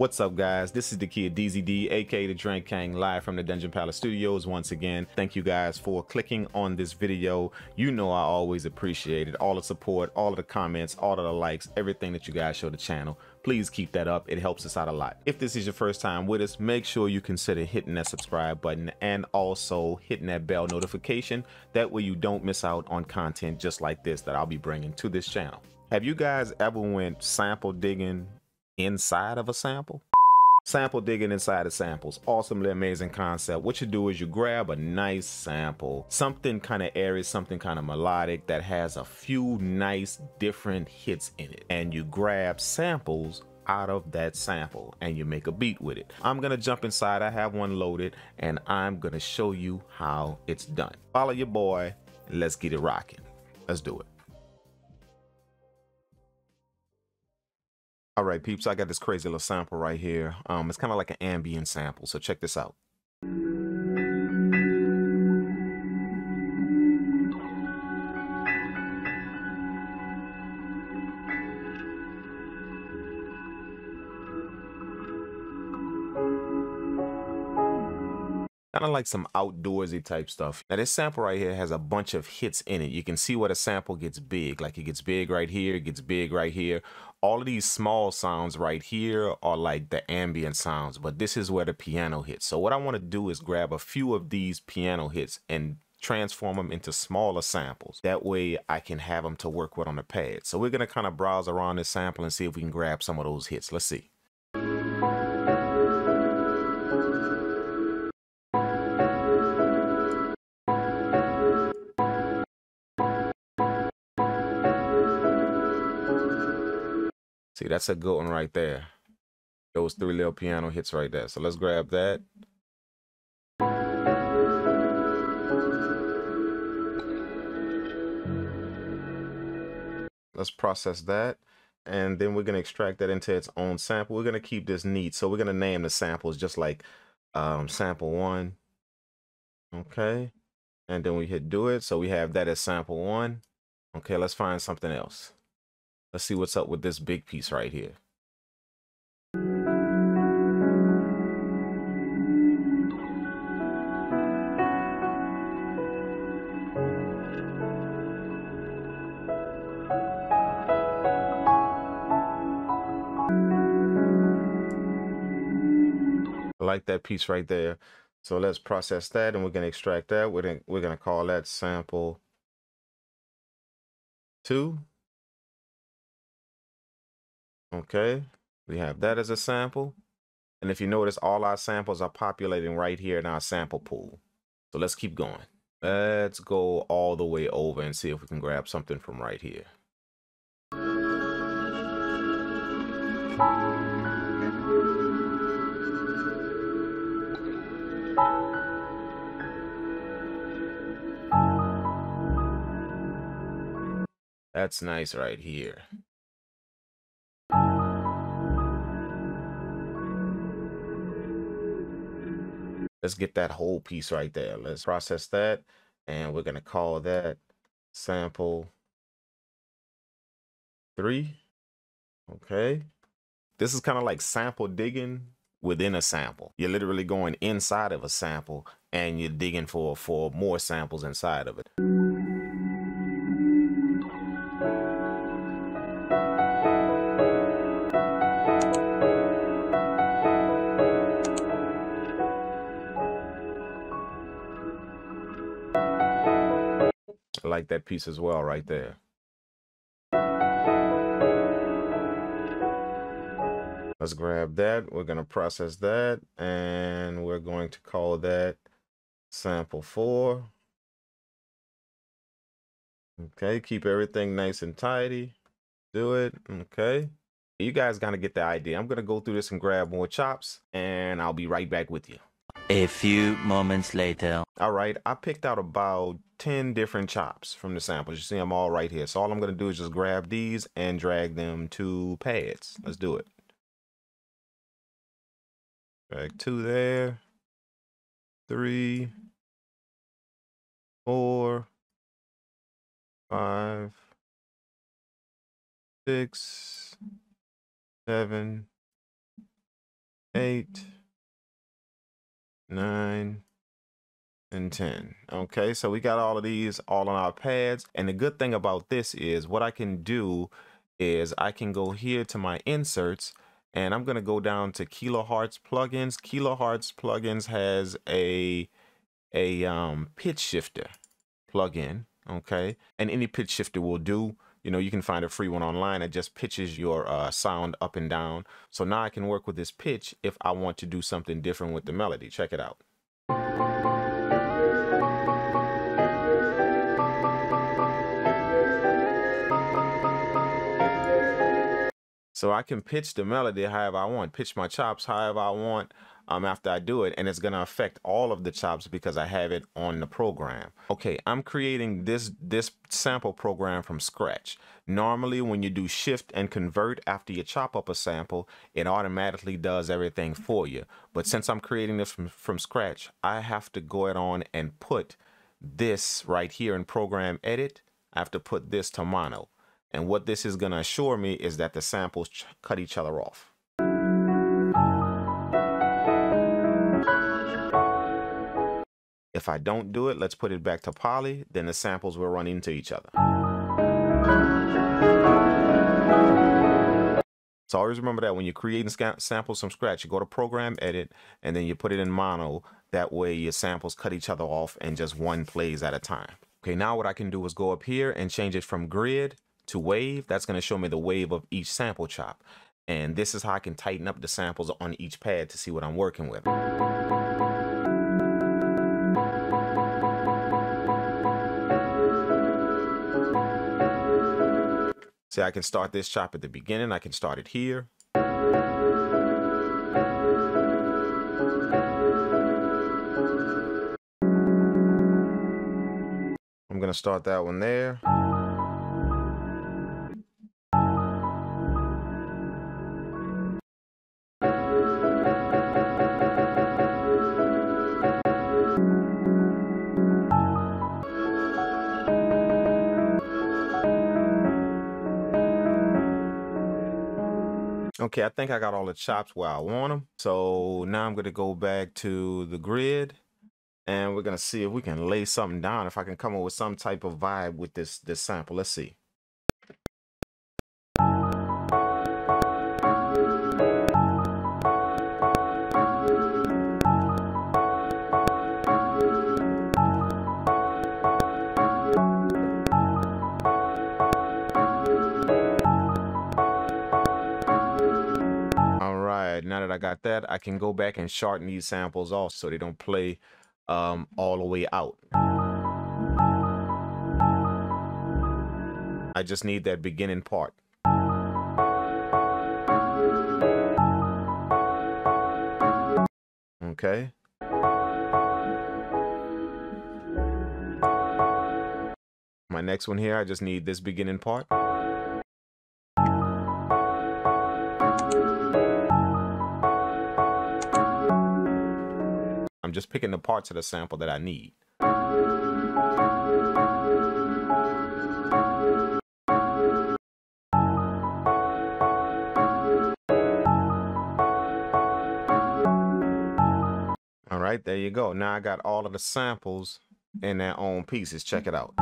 What's up guys? This is the kid DZD, aka Da Drank Kang, live from the Dungeon Palace Studios once again. Thank you guys for clicking on this video. You know I always appreciate it. All the support, all of the comments, all of the likes, everything that you guys show the channel. Please keep that up. It helps us out a lot. If this is your first time with us, make sure you consider hitting that subscribe button and also hitting that bell notification. That way you don't miss out on content just like this that I'll be bringing to this channel. Have you guys ever went sample digging inside of a sample. Sample digging inside of samples. Awesomely amazing concept. What you do is you grab a nice sample, something kind of airy, something kind of melodic that has a few nice different hits in it. And you grab samples out of that sample and you make a beat with it. I'm gonna jump inside, I have one loaded, and I'm gonna show you how it's done. Follow your boy, and let's get it rocking. Let's do it. All right, peeps, I got this crazy little sample right here. Um, it's kind of like an ambient sample, so check this out. Kind of like some outdoorsy type stuff. Now this sample right here has a bunch of hits in it. You can see where the sample gets big, like it gets big right here, it gets big right here. All of these small sounds right here are like the ambient sounds, but this is where the piano hits. So what I want to do is grab a few of these piano hits and transform them into smaller samples. That way I can have them to work with on the pad. So we're going to kind of browse around this sample and see if we can grab some of those hits. Let's see. See, that's a good one right there. Those three little piano hits right there. So let's grab that. Let's process that. And then we're going to extract that into its own sample. We're going to keep this neat. So we're going to name the samples just like um, sample one. Okay. And then we hit do it. So we have that as sample one. Okay, let's find something else. Let's see what's up with this big piece right here. I like that piece right there. So let's process that and we're going to extract that. We're going to, we're going to call that sample two. Okay, we have that as a sample. And if you notice, all our samples are populating right here in our sample pool. So let's keep going. Let's go all the way over and see if we can grab something from right here. That's nice right here. Let's get that whole piece right there. Let's process that. And we're going to call that sample three. Okay. This is kind of like sample digging within a sample. You're literally going inside of a sample and you're digging for, for more samples inside of it. Like that piece as well right there. Let's grab that. We're going to process that and we're going to call that sample four. Okay, keep everything nice and tidy. Do it. Okay. You guys got to get the idea. I'm going to go through this and grab more chops and I'll be right back with you. A few moments later. All right, I picked out about 10 different chops from the samples. You see them all right here. So all I'm going to do is just grab these and drag them to pads. Let's do it. Drag two there. Three. Four. Five. Six. Seven. eight, nine, and 10. Okay, so we got all of these all on our pads. And the good thing about this is what I can do is I can go here to my inserts and I'm going to go down to Kilohearts plugins. Kilohearts plugins has a a um, pitch shifter plugin, okay? And any pitch shifter will do. You know, you can find a free one online that just pitches your uh, sound up and down. So now I can work with this pitch if I want to do something different with the melody. Check it out. So I can pitch the melody however I want, pitch my chops however I want um, after I do it, and it's going to affect all of the chops because I have it on the program. Okay, I'm creating this, this sample program from scratch. Normally, when you do shift and convert after you chop up a sample, it automatically does everything for you. But since I'm creating this from, from scratch, I have to go it on and put this right here in program edit. I have to put this to mono. And what this is going to assure me is that the samples cut each other off. If I don't do it, let's put it back to poly, then the samples will run into each other. So always remember that when you're creating samples from scratch, you go to program edit and then you put it in mono. That way your samples cut each other off and just one plays at a time. Okay, now what I can do is go up here and change it from grid to wave, that's going to show me the wave of each sample chop. And this is how I can tighten up the samples on each pad to see what I'm working with. See, I can start this chop at the beginning. I can start it here. I'm going to start that one there. Okay, I think I got all the chops where I want them. So now I'm to go back to the grid and we're to see if we can lay something down, if I can come up with some type of vibe with this, this sample. Let's see. Got that, I can go back and shorten these samples off so they don't play um, all the way out. I just need that beginning part. Okay. My next one here, I just need this beginning part. Just picking the parts of the sample that I need. All right, there you go. Now I got all of the samples in their own pieces. Check it out.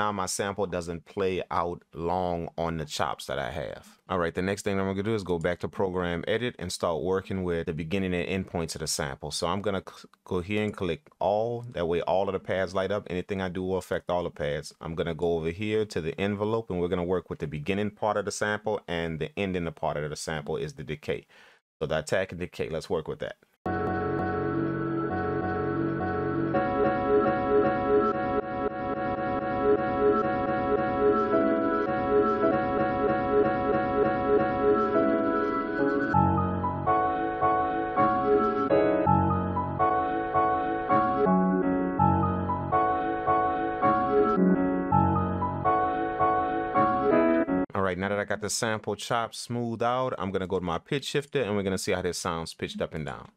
Now my sample doesn't play out long on the chops that I have. All right, the next thing I'm gonna do is go back to program edit and start working with the beginning and end points of the sample. So I'm gonna go here and click all, that way all of the pads light up. Anything I do will affect all the pads. I'm gonna go over here to the envelope and we're gonna work with the beginning part of the sample and the ending part of the sample is the decay. So the attack and decay, let's work with that. Now that I got the sample chopped smooth out, I'm gonna go to my pitch shifter and we're gonna see how this sounds pitched mm-hmm. up and down.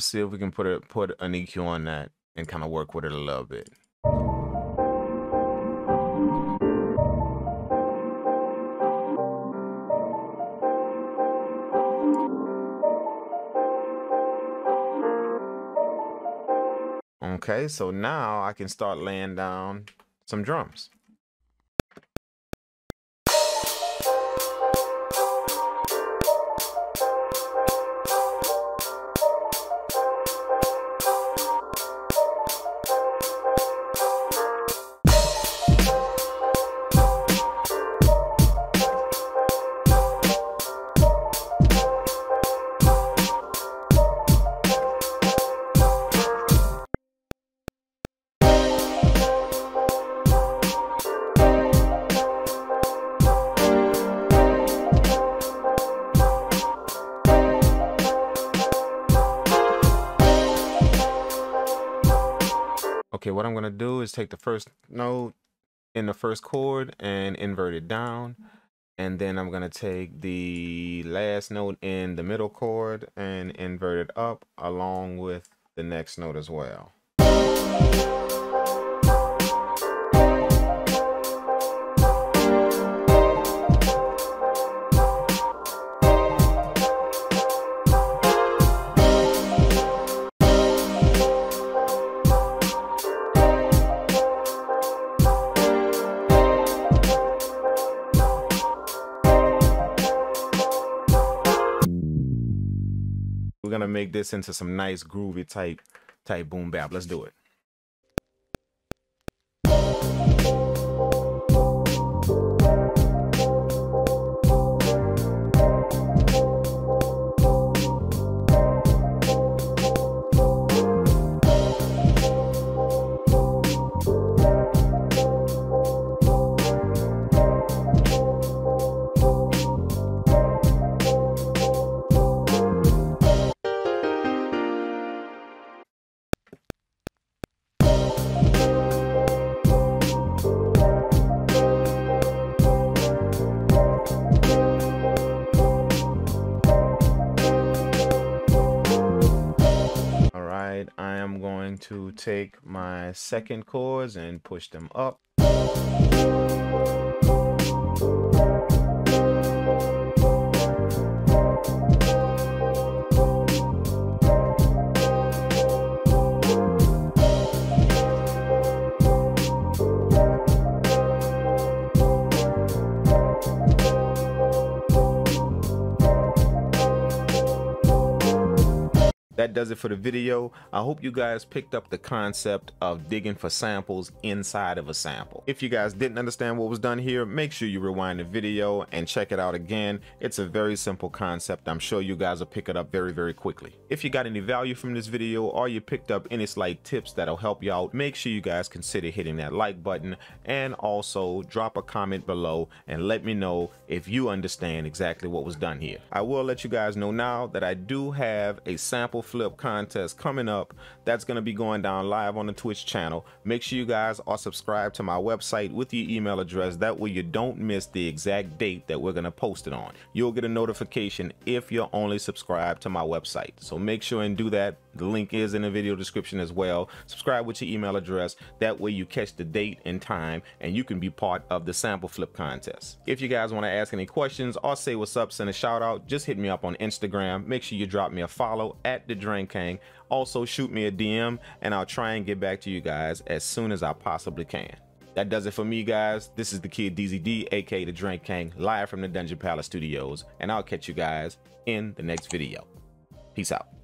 Let's see if we can put it put an EQ on that and kind of work with it a little bit. Okay, so now I can start laying down some drums. Is take the first note in the first chord and invert it down. And then I'm gonna take the last note in the middle chord and invert it up along with the next note as well. Make this into some nice groovy type type boom bap. Let's do it. Right, I am going to take my second chords and push them up. That does it for the video. I hope you guys picked up the concept of digging for samples inside of a sample. If you guys didn't understand what was done here, make sure you rewind the video and check it out again. It's a very simple concept. I'm sure you guys will pick it up very, very quickly. If you got any value from this video or you picked up any slight tips that'll help you out, make sure you guys consider hitting that like button and also drop a comment below and let me know if you understand exactly what was done here. I will let you guys know now that I do have a sample flip contest coming up that's going to be going down live on the Twitch channel. Make sure you guys are subscribed to my website with your email address. That way you don't miss the exact date that we're going to post it on. You'll get a notification if you're only subscribed to my website. So make sure and do that. The link is in the video description as well. Subscribe with your email address. That way you catch the date and time and you can be part of the sample flip contest. If you guys want to ask any questions or say what's up, send a shout out, just hit me up on Instagram. Make sure you drop me a follow at Da Drank Kang. Also shoot me a DM and I'll try and get back to you guys as soon as I possibly can. That does it for me, guys. This is the kid DZD, aka Da Drank Kang, live from the Dungeon Palace Studios, and I'll catch you guys in the next video. Peace out.